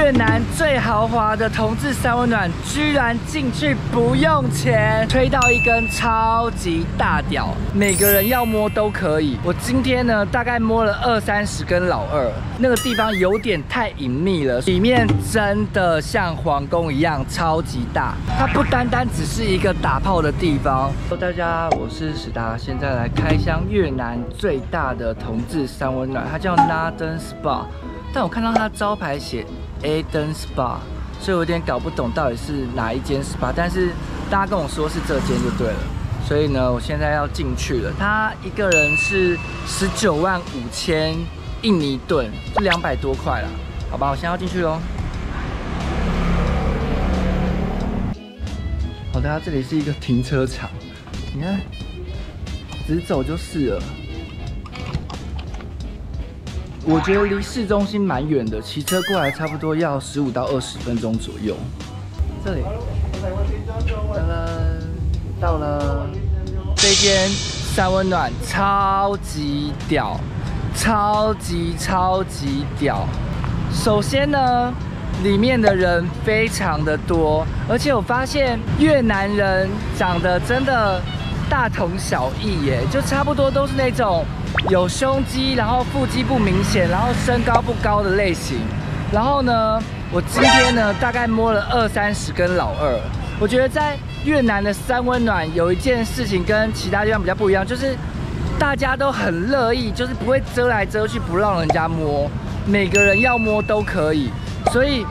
越南最豪华的同志三温暖，居然进去不用钱，吹到一根超级大屌，每个人要摸都可以。我今天呢，大概摸了二三十根老二，那个地方有点太隐秘了，里面真的像皇宫一样超级大，它不单单只是一个打炮的地方。大家，我是史达，现在来开箱越南最大的同志三温暖，它叫 Naden Spa，但我看到它招牌写。Aden Spa，所以我有点搞不懂到底是哪一间 SPA，但是大家跟我说是这间就对了，所以呢，我现在要进去了。他一个人是十九万五千印尼盾，就两百多块了，好吧，我现在要进去喽。好的，这里是一个停车场，你看，直走就是了。我觉得离市中心蛮远的，骑车过来差不多要十五到二十分钟左右。这里，噔噔，到了。这间三温暖超级屌，超级超级屌。首先呢，里面的人非常的多，而且我发现越南人长得真的大同小异耶，就差不多都是那种。有胸肌，然后腹肌不明显，然后身高不高的类型。然后呢，我今天呢大概摸了二三十根老二。我觉得在越南的三温暖有一件事情跟其他地方比较不一样，就是大家都很乐意，就是不会遮来遮去不让人家摸，每个人要摸都可以。所以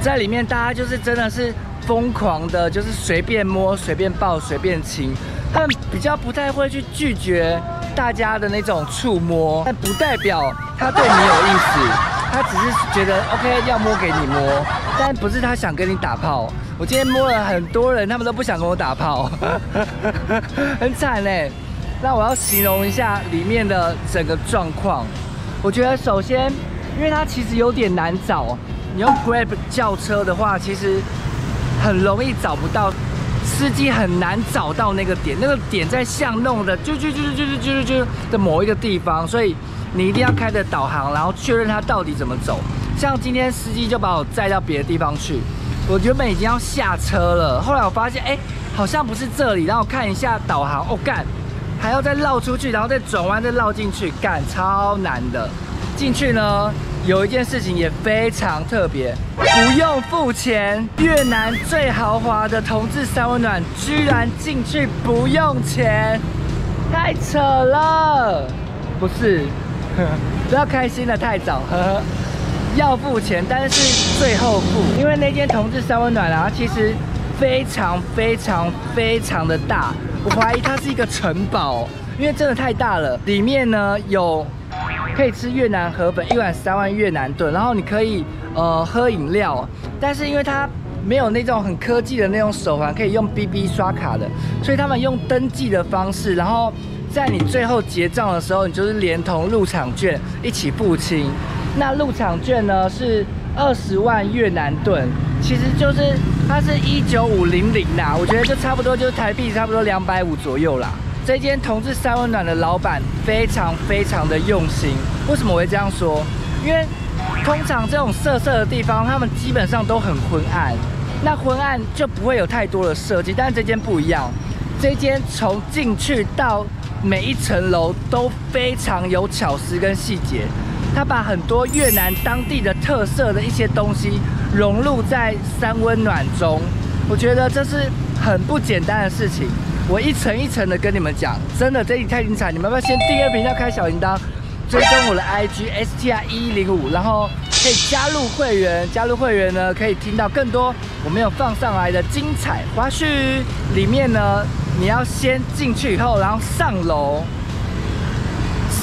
在里面大家就是真的是疯狂的，就是随便摸、随便抱、随便亲，他比较不太会去拒绝。大家的那种触摸，但不代表他对你有意思，他只是觉得 OK 要摸给你摸，但不是他想跟你打炮。我今天摸了很多人，他们都不想跟我打炮，很惨嘞。那我要形容一下里面的整个状况。我觉得首先，因为它其实有点难找，你用 Grab 叫车的话，其实很容易找不到。司机很难找到那个点，那个点在巷弄的就就就就就就就的某一个地方，所以你一定要开着导航，然后确认它到底怎么走。像今天司机就把我载到别的地方去，我原本已经要下车了，后来我发现哎，好像不是这里，然后看一下导航，哦干，还要再绕出去，然后再转弯再绕进去，干超难的。进去呢。有一件事情也非常特别，不用付钱。越南最豪华的同志三温暖，居然进去不用钱，太扯了！不是，不要开心的太早，呵呵，要付钱，但是最后付，因为那间同志三温暖啊，其实非常非常非常的大，我怀疑它是一个城堡，因为真的太大了，里面呢有。可以吃越南河粉，一碗三万越南盾，然后你可以呃喝饮料，但是因为它没有那种很科技的那种手环，可以用 BB 刷卡的，所以他们用登记的方式，然后在你最后结账的时候，你就是连同入场券一起付清。那入场券呢是二十万越南盾，其实就是它是一九五零零啦，我觉得就差不多就台币差不多两百五左右啦。这间同志三温暖的老板非常非常的用心。为什么我会这样说？因为通常这种色色的地方，他们基本上都很昏暗，那昏暗就不会有太多的设计。但是这间不一样，这间从进去到每一层楼都非常有巧思跟细节。他把很多越南当地的特色的一些东西融入在三温暖中，我觉得这是很不简单的事情。我一层一层的跟你们讲，真的这里太精彩，你们要不要先订阅频道，开小铃铛，追踪我的 IG STR 一零五，然后可以加入会员，加入会员呢可以听到更多我没有放上来的精彩花絮。里面呢，你要先进去以后，然后上楼，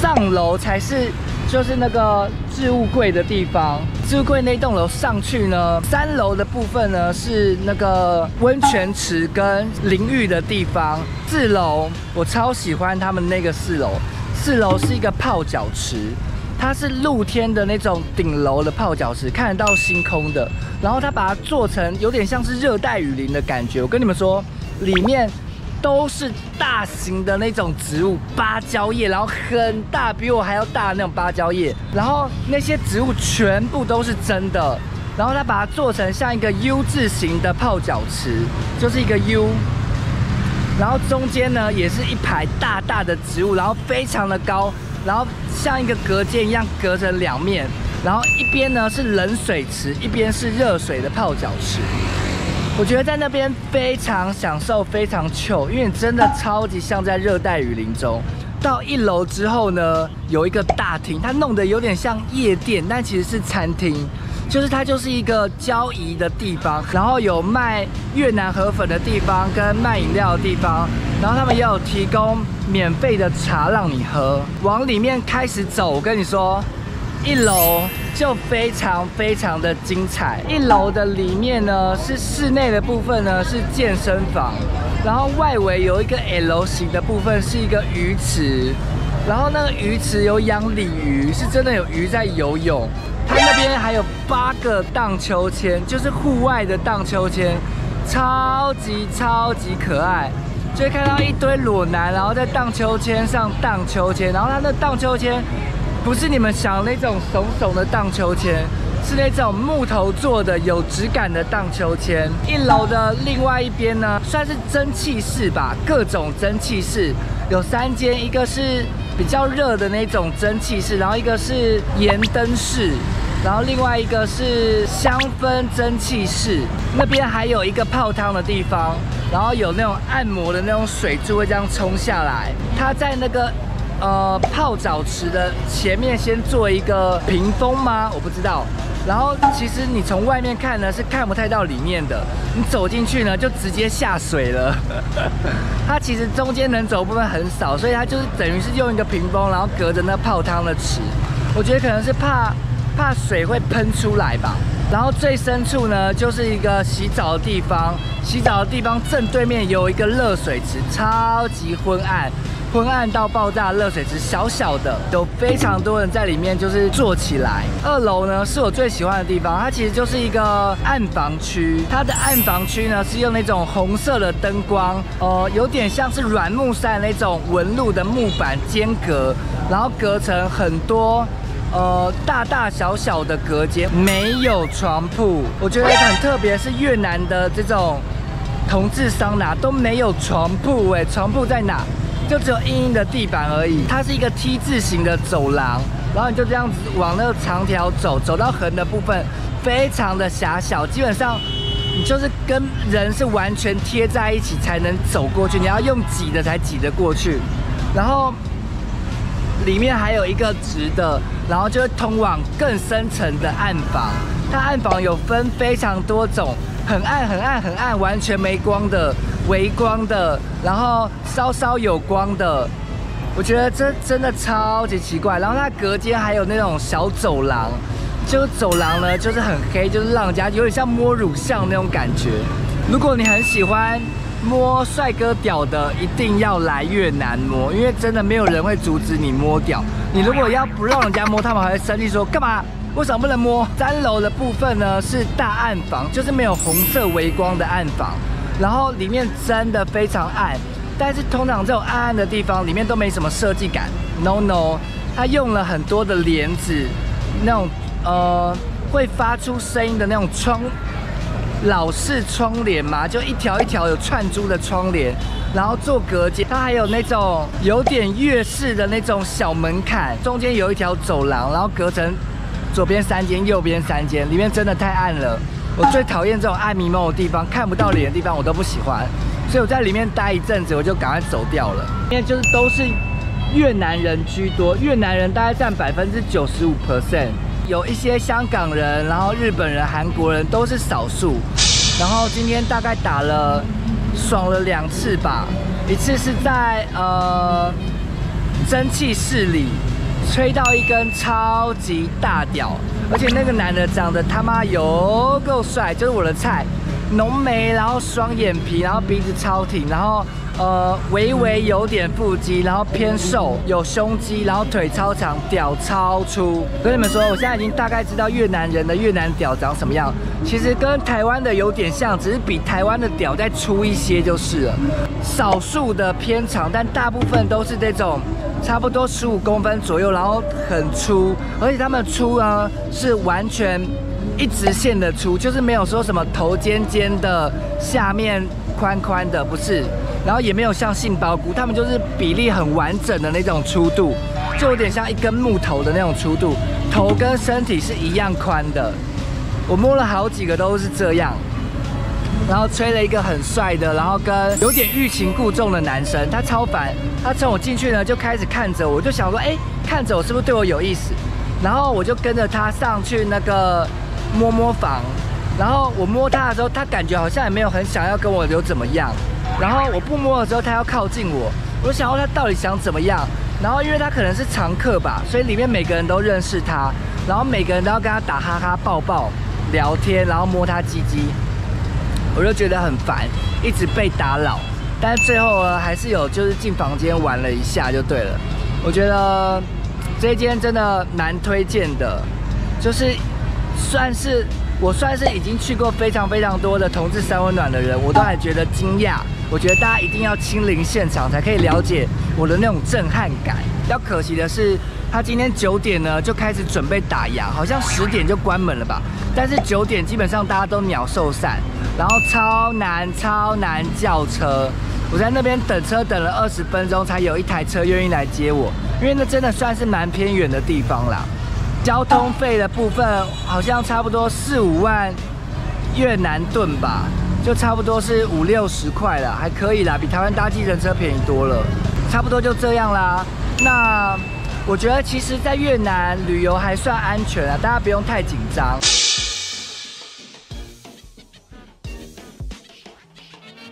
上楼才是。就是那个置物柜的地方，置物柜那栋楼上去呢，三楼的部分呢是那个温泉池跟淋浴的地方，四楼我超喜欢他们那个四楼，四楼是一个泡脚池，它是露天的那种顶楼的泡脚池，看得到星空的，然后它把它做成有点像是热带雨林的感觉，我跟你们说，里面。都是大型的那种植物，芭蕉叶，然后很大，比我还要大的那种芭蕉叶，然后那些植物全部都是真的，然后它把它做成像一个 U 字形的泡脚池，就是一个 U。然后中间呢也是一排大大的植物，然后非常的高，然后像一个隔间一样隔成两面。然后一边呢是冷水池，一边是热水的泡脚池。我觉得在那边非常享受，非常 c 因为真的超级像在热带雨林中。到一楼之后呢，有一个大厅，它弄得有点像夜店，但其实是餐厅。就是它就是一个交易的地方，然后有卖越南河粉的地方跟卖饮料的地方，然后他们也有提供免费的茶让你喝。往里面开始走，我跟你说。一楼就非常非常的精彩。一楼的里面呢，是室内的部分呢是健身房，然后外围有一个 L 型的部分是一个鱼池，然后那个鱼池有养鲤鱼，是真的有鱼在游泳。它那边还有八个荡秋千，就是户外的荡秋千，超级超级可爱。就会看到一堆裸男，然后在荡秋千上荡秋千，然后他那荡秋千。不是你们想的那种怂怂的荡秋千，是那种木头做的有质感的荡秋千。一楼的另外一边呢，算是蒸汽室吧，各种蒸汽室有三间，一个是比较热的那种蒸汽室，然后一个是盐灯室，然后另外一个是香氛蒸汽室。那边还有一个泡汤的地方，然后有那种按摩的那种水柱会这样冲下来。它在那个。呃，泡澡池的前面先做一个屏风吗？我不知道。然后其实你从外面看呢是看不太到里面的，你走进去呢就直接下水了。它其实中间能走的部分很少，所以它就是等于是用一个屏风，然后隔着那泡汤的池。我觉得可能是怕怕水会喷出来吧。然后最深处呢就是一个洗澡的地方，洗澡的地方正对面有一个热水池，超级昏暗。昏暗到爆炸，热水池小小的，有非常多人在里面，就是坐起来。二楼呢是我最喜欢的地方，它其实就是一个暗房区。它的暗房区呢是用那种红色的灯光，呃，有点像是软木塞那种纹路的木板间隔，然后隔成很多呃大大小小的隔间，没有床铺。我觉得很特别，是越南的这种同志桑拿都没有床铺，哎，床铺在哪？就只有硬硬的地板而已，它是一个 T 字形的走廊，然后你就这样子往那个长条走，走到横的部分非常的狭小，基本上你就是跟人是完全贴在一起才能走过去，你要用挤的才挤得过去。然后里面还有一个直的，然后就会通往更深层的暗房。它暗房有分非常多种，很暗很暗很暗，完全没光的。微光的，然后稍稍有光的，我觉得这真的超级奇怪。然后它隔间还有那种小走廊，就走廊呢就是很黑，就是让人家有点像摸乳像那种感觉。如果你很喜欢摸帅哥屌的，一定要来越南摸，因为真的没有人会阻止你摸屌。你如果要不让人家摸，他们还会生气说干嘛？为什么不能摸？三楼的部分呢是大暗房，就是没有红色微光的暗房。然后里面真的非常暗，但是通常这种暗暗的地方里面都没什么设计感。No No，它用了很多的帘子，那种呃会发出声音的那种窗，老式窗帘嘛，就一条一条有串珠的窗帘，然后做隔间。它还有那种有点粤式的那种小门槛，中间有一条走廊，然后隔成左边三间，右边三间，里面真的太暗了。我最讨厌这种暗迷蒙的地方，看不到脸的地方，我都不喜欢。所以我在里面待一阵子，我就赶快走掉了。因为就是都是越南人居多，越南人大概占百分之九十五 percent，有一些香港人，然后日本人、韩国人都是少数。然后今天大概打了爽了两次吧，一次是在呃蒸汽室里。吹到一根超级大屌，而且那个男的长得他妈有够帅，就是我的菜，浓眉，然后双眼皮，然后鼻子超挺，然后。呃，微微有点腹肌，然后偏瘦，有胸肌，然后腿超长，屌超粗。跟你们说，我现在已经大概知道越南人的越南屌长什么样。其实跟台湾的有点像，只是比台湾的屌再粗一些就是了。少数的偏长，但大部分都是这种差不多十五公分左右，然后很粗，而且他们粗呢是完全一直线的粗，就是没有说什么头尖尖的，下面宽宽的，不是。然后也没有像杏鲍菇，他们就是比例很完整的那种粗度，就有点像一根木头的那种粗度，头跟身体是一样宽的。我摸了好几个都是这样。然后吹了一个很帅的，然后跟有点欲擒故纵的男生，他超烦。他趁我进去呢，就开始看着我，就想说，哎，看着我是不是对我有意思？然后我就跟着他上去那个摸摸房。然后我摸他的时候，他感觉好像也没有很想要跟我有怎么样。然后我不摸的时候，他要靠近我，我想要他到底想怎么样？然后因为他可能是常客吧，所以里面每个人都认识他，然后每个人都要跟他打哈哈、抱抱、聊天，然后摸他鸡鸡。我就觉得很烦，一直被打扰，但最后呢，还是有就是进房间玩了一下就对了。我觉得这间真的蛮推荐的，就是算是我算是已经去过非常非常多的同志三温暖的人，我都还觉得惊讶。我觉得大家一定要亲临现场才可以了解我的那种震撼感。比较可惜的是，他今天九点呢就开始准备打烊，好像十点就关门了吧。但是九点基本上大家都鸟兽散。然后超难超难叫车，我在那边等车等了二十分钟，才有一台车愿意来接我。因为那真的算是蛮偏远的地方啦。交通费的部分好像差不多四五万越南盾吧，就差不多是五六十块了，还可以啦，比台湾搭计程车便宜多了。差不多就这样啦。那我觉得其实，在越南旅游还算安全啊，大家不用太紧张。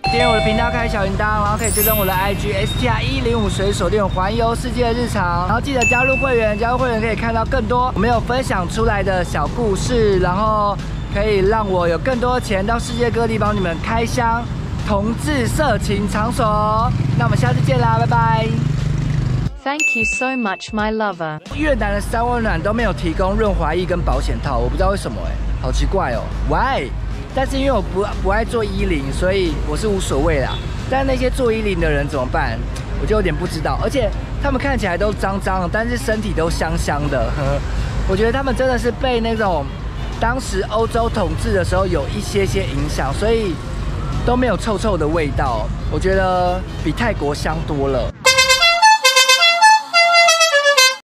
今天我的频道，开小铃铛，然后可以追踪我的 IG S T R 一零五随手电环游世界的日常，然后记得加入会员，加入会员可以看到更多我没有分享出来的小故事，然后可以让我有更多的钱到世界各地帮你们开箱同志色情场所。那我们下次见啦，拜拜。Thank you so much, my lover。越南的三温暖都没有提供润滑液跟保险套，我不知道为什么哎，好奇怪哦，Why？但是因为我不不爱做衣领，所以我是无所谓啦。但那些做衣领的人怎么办？我就有点不知道。而且他们看起来都脏脏，但是身体都香香的。呵 呵我觉得他们真的是被那种当时欧洲统治的时候有一些些影响，所以都没有臭臭的味道。我觉得比泰国香多了。